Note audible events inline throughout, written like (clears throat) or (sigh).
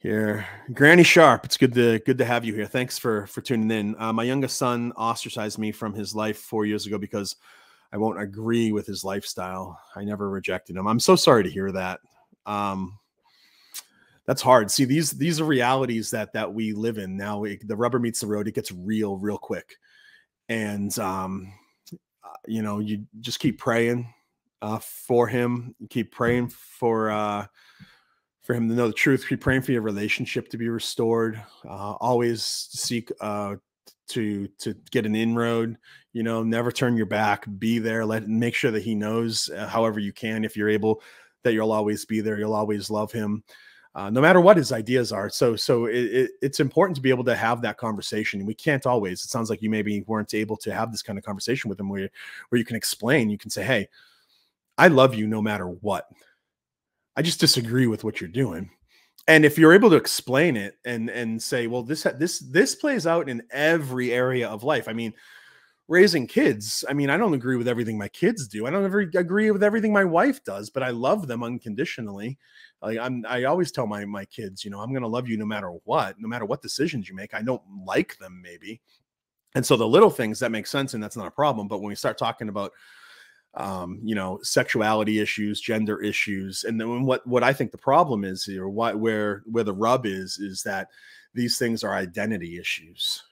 Here, Granny Sharp. It's good to good to have you here. Thanks for for tuning in. Uh, my youngest son ostracized me from his life four years ago because I won't agree with his lifestyle. I never rejected him. I'm so sorry to hear that. Um, that's hard. See, these these are realities that that we live in now. The rubber meets the road. It gets real, real quick, and um, uh, you know, you just keep praying uh, for him. Keep praying for. Uh, for him to know the truth. Keep praying for your relationship to be restored. Uh, always seek uh, to to get an inroad. You know, never turn your back. Be there. Let make sure that he knows, uh, however you can, if you're able, that you'll always be there. You'll always love him. Uh, no matter what his ideas are. So, so it, it, it's important to be able to have that conversation. We can't always. It sounds like you maybe weren't able to have this kind of conversation with him, where where you can explain. You can say, "Hey, I love you no matter what." I just disagree with what you're doing. And if you're able to explain it and and say, well, this this this plays out in every area of life. I mean, raising kids. I mean, I don't agree with everything my kids do. I don't ever agree with everything my wife does, but I love them unconditionally. Like I'm, I always tell my my kids, you know, I'm going to love you no matter what, no matter what decisions you make. I don't like them, maybe, and so the little things that make sense, and that's not a problem. But when we start talking about um, you know, sexuality issues, gender issues, and then what what I think the problem is here, what where where the rub is, is that these things are identity issues.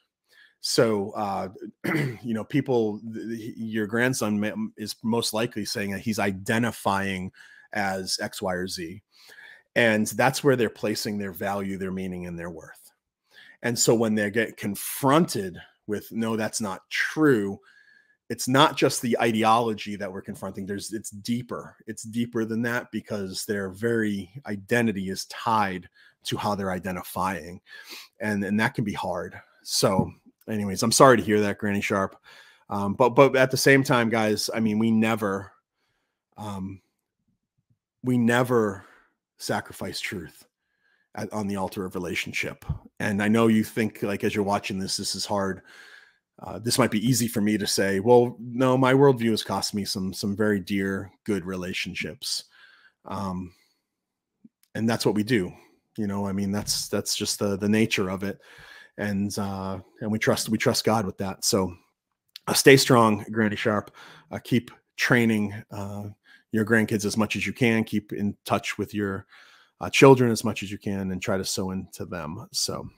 So, uh, (clears throat) you know, people, your grandson is most likely saying that he's identifying as X, Y, or Z. And that's where they're placing their value, their meaning, and their worth. And so when they get confronted with, no, that's not true, it's not just the ideology that we're confronting there's it's deeper it's deeper than that because their very identity is tied to how they're identifying and and that can be hard. So anyways i'm sorry to hear that granny sharp. Um, but but at the same time guys i mean we never um we never sacrifice truth at, on the altar of relationship. And i know you think like as you're watching this this is hard uh, this might be easy for me to say. Well, no, my worldview has cost me some some very dear, good relationships, um, and that's what we do. You know, I mean, that's that's just the the nature of it, and uh, and we trust we trust God with that. So, uh, stay strong, Granny Sharp. Uh, keep training uh, your grandkids as much as you can. Keep in touch with your children as much as you can, and try to sow into them. So.